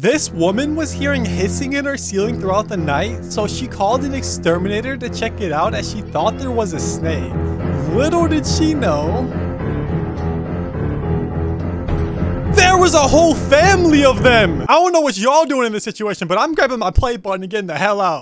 This woman was hearing hissing in her ceiling throughout the night, so she called an exterminator to check it out as she thought there was a snake. Little did she know, there was a whole family of them! I don't know what y'all doing in this situation, but I'm grabbing my play button and getting the hell out.